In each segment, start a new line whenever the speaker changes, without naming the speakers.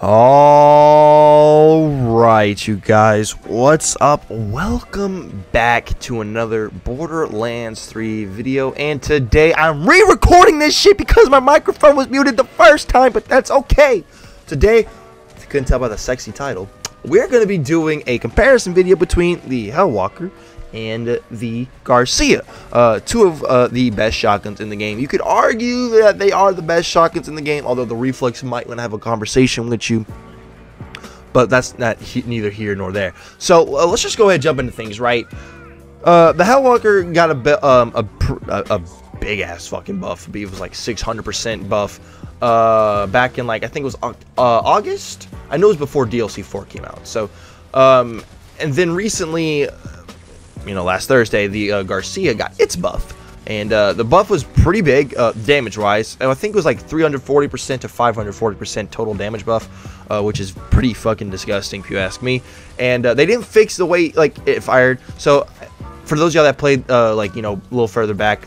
All right, you guys, what's up? Welcome back to another Borderlands 3 video, and today I'm re-recording this shit because my microphone was muted the first time, but that's okay. Today, couldn't tell by the sexy title, we're going to be doing a comparison video between the Hellwalker and the Garcia. Uh, two of uh, the best shotguns in the game. You could argue that they are the best shotguns in the game, although the Reflux might want to have a conversation with you. But that's not he neither here nor there. So uh, let's just go ahead and jump into things, right? Uh, the Hellwalker got a um, a, a, a big ass fucking buff. It was like 600% buff. Uh, back in like I think it was uh, August. I know it was before DLC 4 came out. So, um, and then recently you know, last Thursday, the uh, Garcia got its buff. And uh, the buff was pretty big, uh, damage-wise. I think it was like 340% to 540% total damage buff, uh, which is pretty fucking disgusting if you ask me. And uh, they didn't fix the way like it fired. So for those y'all that played uh, like you know a little further back,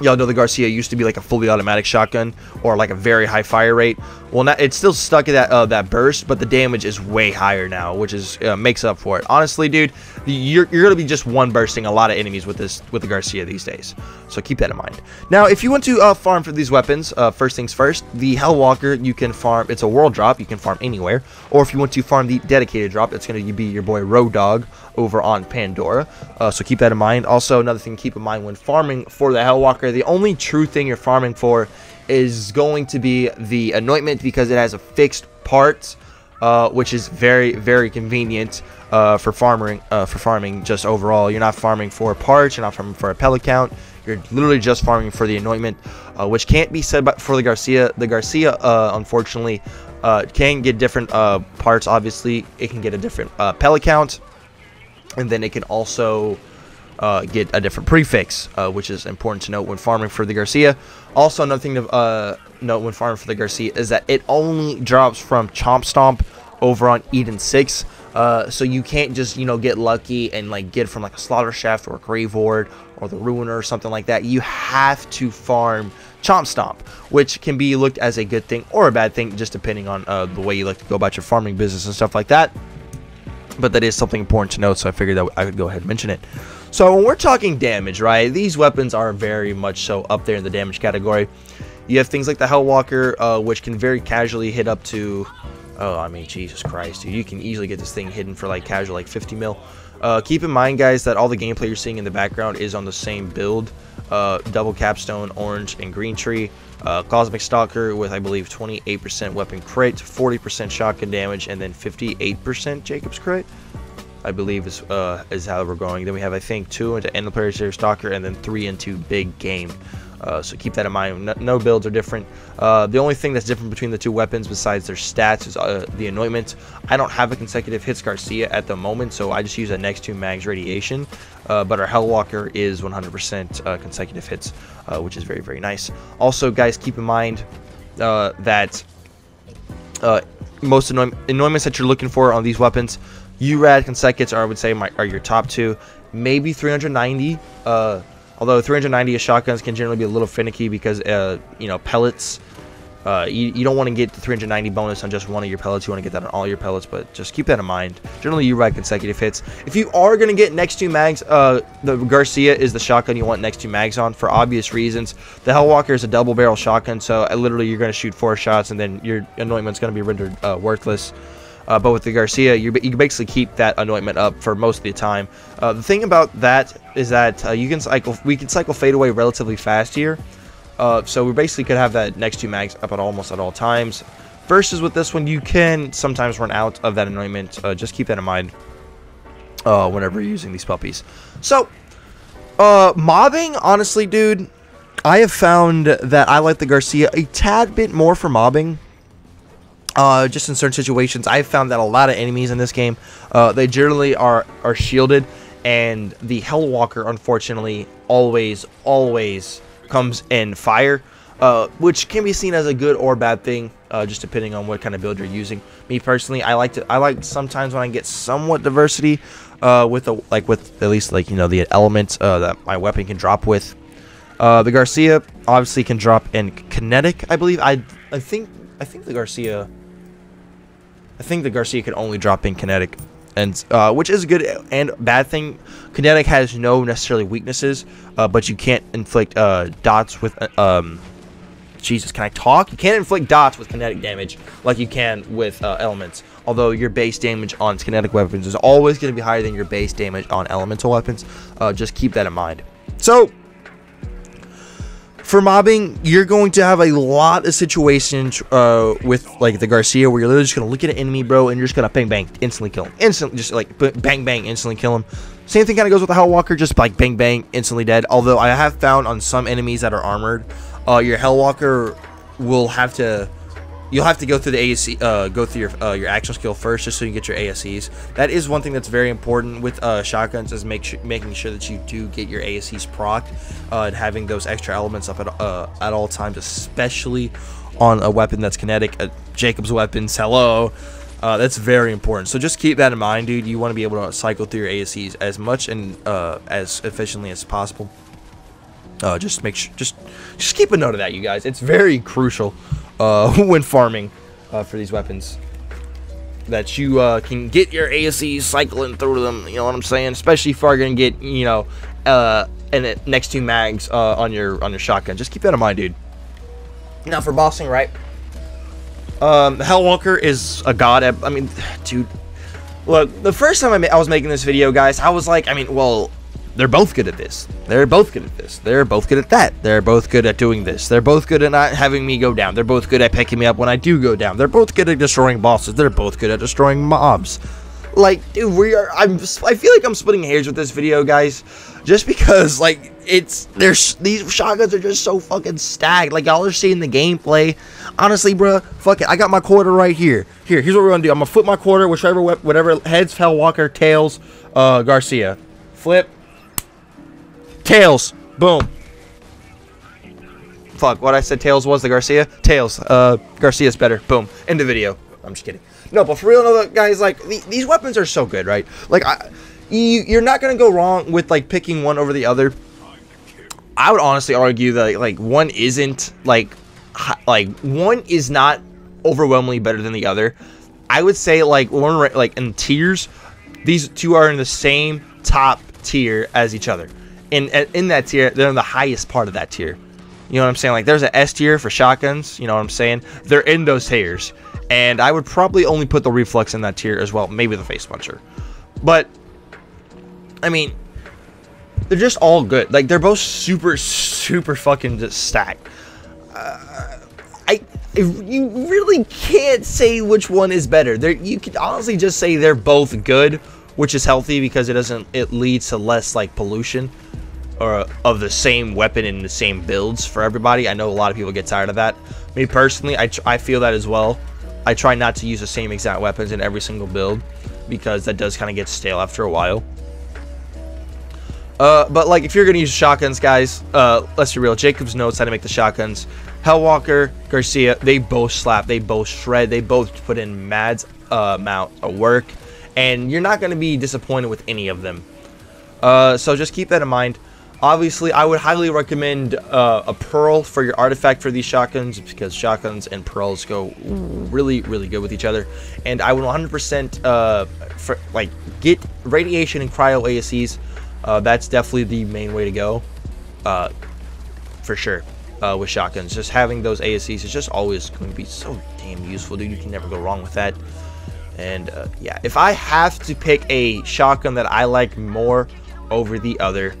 y'all know the Garcia used to be like a fully automatic shotgun or like a very high fire rate. Well, now it's still stuck at that uh, that burst, but the damage is way higher now, which is uh, makes up for it. Honestly, dude, you're, you're gonna be just one bursting a lot of enemies with this with the Garcia these days. So keep that in mind. Now, if you want to uh, farm for these weapons, uh, first things first, the Hellwalker you can farm. It's a world drop. You can farm anywhere. Or if you want to farm the dedicated drop, it's gonna be your boy Road Dog over on Pandora. Uh, so keep that in mind. Also, another thing to keep in mind when farming for the Hellwalker, the only true thing you're farming for is going to be the anointment because it has a fixed part uh, which is very very convenient uh, for farming uh, for farming just overall. You're not farming for a parts, you're not farming for a pellet count. You're literally just farming for the anointment, uh, which can't be said but for the Garcia. The Garcia, uh, unfortunately, uh, can get different parts. Obviously, it can get a different pellet count, and then it can also uh, get a different prefix, uh, which is important to note when farming for the Garcia. Also, another thing to uh, note when farming for the Garcia is that it only drops from Chomp Stomp over on Eden 6. Uh, so you can't just, you know, get lucky and, like, get from, like, a Slaughter Shaft or a Graveward or the Ruiner or something like that. You have to farm Chomp Stomp, which can be looked as a good thing or a bad thing, just depending on uh, the way you like to go about your farming business and stuff like that. But that is something important to note, so I figured that I would go ahead and mention it. So when we're talking damage, right, these weapons are very much so up there in the damage category. You have things like the Hellwalker, uh, which can very casually hit up to, oh, I mean, Jesus Christ, dude, you can easily get this thing hidden for like casual, like 50 mil. Uh, keep in mind, guys, that all the gameplay you're seeing in the background is on the same build. Uh, double capstone, orange, and green tree. Uh, Cosmic Stalker with, I believe, 28% weapon crit, 40% shotgun damage, and then 58% Jacob's crit. I believe is uh, is how we're going. Then we have I think two into end player series stalker, and then three into big game. Uh, so keep that in mind. No, no builds are different. Uh, the only thing that's different between the two weapons, besides their stats, is uh, the anointment. I don't have a consecutive hits Garcia at the moment, so I just use a next two mags radiation. Uh, but our Hellwalker is 100% uh, consecutive hits, uh, which is very very nice. Also, guys, keep in mind that most anointments that you're looking for on these weapons URAD consecutive are I would say my, are your top two. Maybe 390. Uh, although 390 shotguns can generally be a little finicky because uh, you know pellets. Uh, you, you don't want to get the 390 bonus on just one of your pellets. You want to get that on all your pellets, but just keep that in mind. Generally, you ride consecutive hits. If you are going to get next two mags, uh, the Garcia is the shotgun you want next two mags on for obvious reasons. The Hellwalker is a double barrel shotgun, so uh, literally you're going to shoot four shots and then your anointment's going to be rendered uh, worthless. Uh, but with the Garcia, you, you basically keep that anointment up for most of the time. Uh, the thing about that is that uh, you can cycle, we can cycle fade away relatively fast here. Uh, so we basically could have that next two mags up at almost at all times. Versus with this one, you can sometimes run out of that anointment. Uh, just keep that in mind uh, whenever you're using these puppies. So, mobbing, honestly, dude, I have found that I like the Garcia a tad bit more for mobbing uh, just in certain situations, I've found that a lot of enemies in this game, uh, they generally are, are shielded, and the Hellwalker, unfortunately, always, always comes in fire, uh, which can be seen as a good or bad thing, uh, just depending on what kind of build you're using. Me personally, I like to, I like sometimes when I get somewhat diversity, uh, with a, like with at least like you know the elements uh, that my weapon can drop with. the Garcia obviously can drop in kinetic, I believe. I I think I think the Garcia I think the Garcia can only drop in kinetic, and uh, which is a good and bad thing. Kinetic has no necessarily weaknesses, uh, but you can't inflict uh, dots with uh, um. Jesus, can I talk? You can't inflict dots with kinetic damage like you can with uh, elements. Although your base damage on kinetic weapons is always going to be higher than your base damage on elemental weapons. Uh, just keep that in mind. So, for mobbing, you're going to have a lot of situations uh, with like the Garcia where you're literally just gonna look at an enemy, bro, and you're just gonna bang bang, instantly kill him, instantly, just like bang bang, instantly kill him. Same thing kind of goes with the Hellwalker, just like bang bang, instantly dead. Although I have found on some enemies that are armored, uh, your Hellwalker will have to you'll have to go through the ASE, uh, go through your uh, your action skill first, just so you get your ASEs. That is one thing that's very important with uh, shotguns is make sure, making sure that you do get your ASEs proc uh, and having those extra elements up at uh, at all times, especially on a weapon that's kinetic. Uh, Jacob's weapons, hello. that's very important. So just keep that in mind, dude. You want to be able to cycle through your ASEs as much and uh, as efficiently as possible. Uh, just make sure, just just keep a note of that, you guys. It's very crucial uh, when farming uh, for these weapons. That you uh, can get your ASEs cycling through them, you know what I'm saying? Especially if you're gonna get, you know, uh, and next two mags uh, on your on your shotgun. Just keep that in mind, dude. Now for bossing, right? Um, Hellwalker is a god. I mean, dude. Look, the first time I, I was making this video, guys, I was like, I mean, well, they're both good at this. They're both good at this. They're both good at that. They're both good at doing this. They're both good at not having me go down. They're both good at picking me up when I do go down. They're both good at destroying bosses. They're both good at destroying mobs. Like, dude, we are. I'm. I feel like I'm splitting hairs with this video, guys, just because like it's there's these shotguns are just so fucking stacked. Like y'all are seeing the gameplay. Honestly, bro, fuck it. I got my quarter right here. Here, here's what we're gonna do. I'm gonna flip my quarter, whichever whatever heads, Hellwalker, tails, uh, Garcia. Flip, Tails. Boom. Fuck, what I said Tails was the Garcia? Tails. Uh, Garcia's better. Boom. End the video. I'm just kidding. No, but for real, no, guys, like, these weapons are so good, right? Like, I, you, you're not going to go wrong with, like, picking one over the other. I would honestly argue that, like, one isn't, like, like, one is not overwhelmingly better than the other. I would say, like, learn, like, in tiers, these two are in the same top tier as each other in in that tier, they're in the highest part of that tier. You know what I'm saying? Like there's an S tier for shotguns. You know what I'm saying? They're in those tiers, and I would probably only put the reflux in that tier as well. Maybe the face puncher, but I mean, they're just all good. Like they're both super super fucking just stacked. Uh, I you really can't say which one is better. There you could honestly just say they're both good, which is healthy because it doesn't it leads to less like pollution or of the same weapon in the same builds for everybody. I know a lot of people get tired of that. Me personally, I, I feel that as well. I try not to use the same exact weapons in every single build because that does kind of get stale after a while. Uh, but like if you're gonna use shotguns, guys, uh, let's be real. Jacobs knows how to make the shotguns. Hellwalker, Garcia, they both slap, they both shred, they both put in mad uh, amount of work, and you're not gonna be disappointed with any of them. Uh, so just keep that in mind. Obviously, I would highly recommend uh, a Pearl for your artifact for these shotguns because shotguns and Pearls go really, really good with each other. And I would 100% uh, for, like get Radiation and Cryo ASEs. Uh, that's definitely the main way to go, uh, for sure. Uh, with shotguns, just having those ASEs is just always going to be so damn useful, dude. You can never go wrong with that. And uh, yeah, if I have to pick a shotgun that I like more over the other,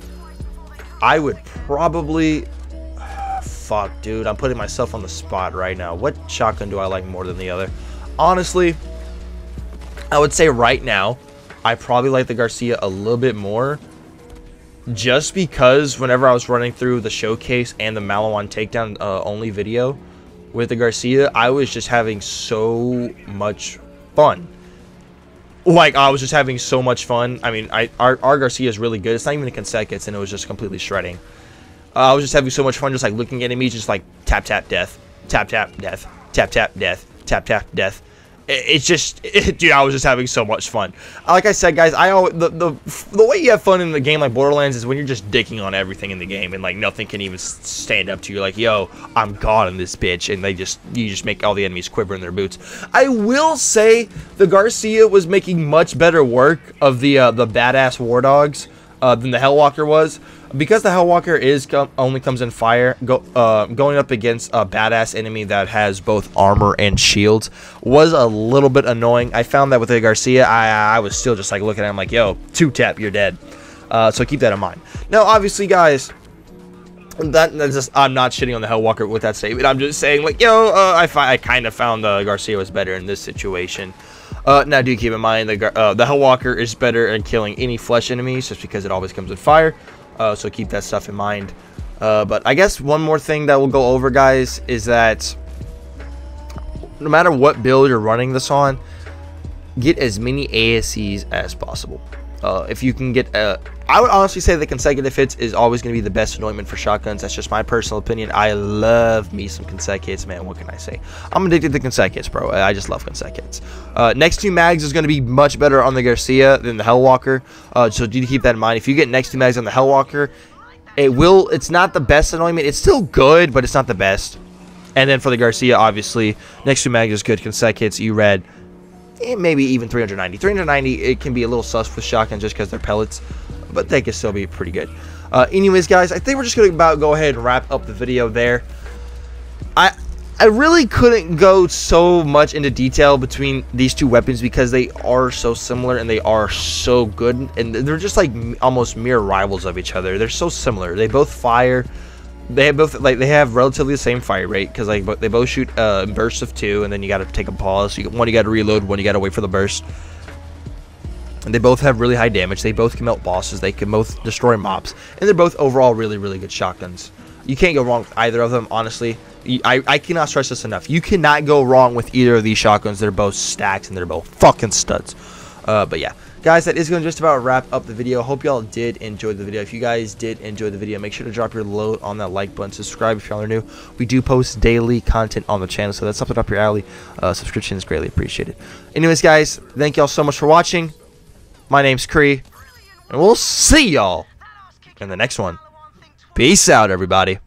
I would probably... Fuck, dude. I'm putting myself on the spot right now. What shotgun do I like more than the other? Honestly, I would say right now, I probably like the Garcia a little bit more. Just because whenever I was running through the showcase and the Maliwan takedown uh, only video with the Garcia, I was just having so much fun like I was just having so much fun. I mean, I our, Garcia is really good. It's not even a consecutive, and it was just completely shredding. Uh, I was just having so much fun, just like looking at enemies, just like tap tap death, tap tap death, tap tap death, tap tap death, it's just it, dude i was just having so much fun. Like i said guys i always, the, the the way you have fun in the game like borderlands is when you're just dicking on everything in the game and like nothing can even stand up to you. Like yo i'm god in this bitch and they just you just make all the enemies quiver in their boots. I will say the garcia was making much better work of the uh, the badass war dogs uh, than the hellwalker was because the Hellwalker is com only comes in fire, go, uh, going up against a badass enemy that has both armor and shields was a little bit annoying. I found that with the Garcia, I, I was still just like looking at him like, yo, two tap, you're dead. Uh, so keep that in mind. Now, obviously, guys, that, that's just I'm not shitting on the Hellwalker with that statement. I'm just saying like, yo, uh, I I kind of found the Garcia was better in this situation. Uh, now, do keep in mind the uh, the Hellwalker is better at killing any flesh enemies just because it always comes with fire. Uh, so keep that stuff in mind. Uh, but I guess one more thing that we'll go over, guys, is that no matter what build you're running this on, get as many ASEs as possible. Uh, if you can get, uh, I would honestly say the consecutive hits is always going to be the best anointment for shotguns. That's just my personal opinion. I love me some consec man. What can I say? I'm addicted to consec bro. I just love consec Uh, next two mags is going to be much better on the Garcia than the Hellwalker. Uh, so do keep that in mind. If you get next two mags on the Hellwalker, it will. It's not the best anointment. It's still good, but it's not the best. And then for the Garcia, obviously, next two mags is good. Consec hits, you read eh, maybe even 390. 390, it can be a little sus with shotgun just because they're pellets, but they can still be pretty good. Uh, anyways, guys, I think we're just going to about go ahead and wrap up the video there. I I really couldn't go so much into detail between these two weapons because they are so similar and they are so good and they're just like almost mere rivals of each other. They're so similar. They both fire they have both like they have relatively the same fire rate because like they both shoot uh, bursts of two, and then you got to take a pause. You, one you got to reload, one you got to wait for the burst. And they both have really high damage. They both can melt bosses. They can both destroy mobs, and they're both overall really really good shotguns. You can't go wrong with either of them, honestly. I, I cannot stress this enough. You cannot go wrong with either of these shotguns. They're both stacks and they're both fucking studs. Uh, but yeah, guys, that is going to just about wrap up the video. Hope y'all did enjoy the video. If you guys did enjoy the video, make sure to drop your load on that like button. Subscribe if y'all are new. We do post daily content on the channel, so that's something up your alley. Uh, subscription is greatly appreciated. Anyways, guys, thank y'all so much for watching. My name's Kree, and we'll see y'all in the next one. Peace out, everybody.